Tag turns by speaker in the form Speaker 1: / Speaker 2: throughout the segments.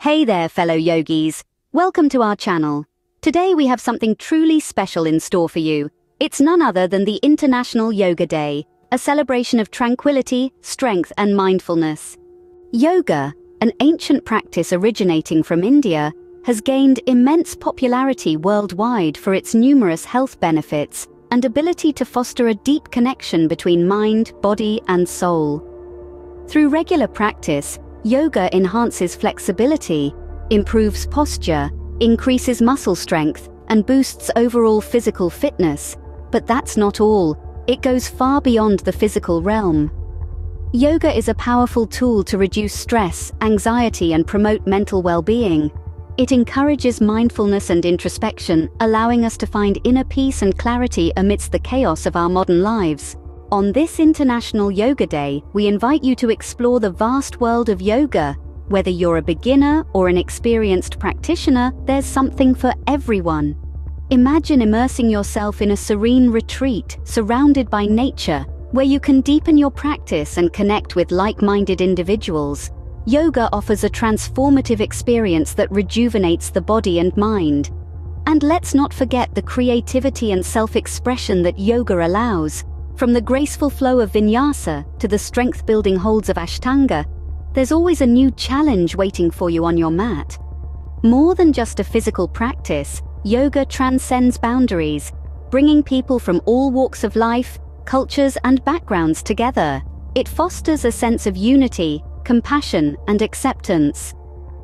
Speaker 1: Hey there, fellow yogis. Welcome to our channel. Today we have something truly special in store for you. It's none other than the International Yoga Day, a celebration of tranquility, strength, and mindfulness. Yoga, an ancient practice originating from India, has gained immense popularity worldwide for its numerous health benefits and ability to foster a deep connection between mind, body, and soul. Through regular practice, Yoga enhances flexibility, improves posture, increases muscle strength, and boosts overall physical fitness. But that's not all. It goes far beyond the physical realm. Yoga is a powerful tool to reduce stress, anxiety, and promote mental well-being. It encourages mindfulness and introspection, allowing us to find inner peace and clarity amidst the chaos of our modern lives. On this International Yoga Day, we invite you to explore the vast world of yoga. Whether you're a beginner or an experienced practitioner, there's something for everyone. Imagine immersing yourself in a serene retreat surrounded by nature, where you can deepen your practice and connect with like-minded individuals. Yoga offers a transformative experience that rejuvenates the body and mind. And let's not forget the creativity and self-expression that yoga allows. From the graceful flow of vinyasa to the strength-building holds of ashtanga, there's always a new challenge waiting for you on your mat. More than just a physical practice, yoga transcends boundaries, bringing people from all walks of life, cultures and backgrounds together. It fosters a sense of unity, compassion and acceptance.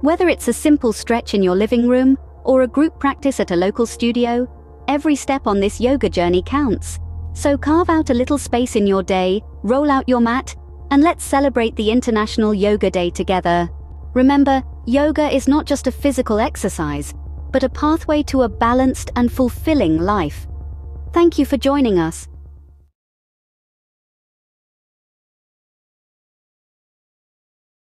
Speaker 1: Whether it's a simple stretch in your living room or a group practice at a local studio, every step on this yoga journey counts. So carve out a little space in your day, roll out your mat, and let's celebrate the International Yoga Day together. Remember, yoga is not just a physical exercise, but a pathway to a balanced and fulfilling life. Thank you for joining us.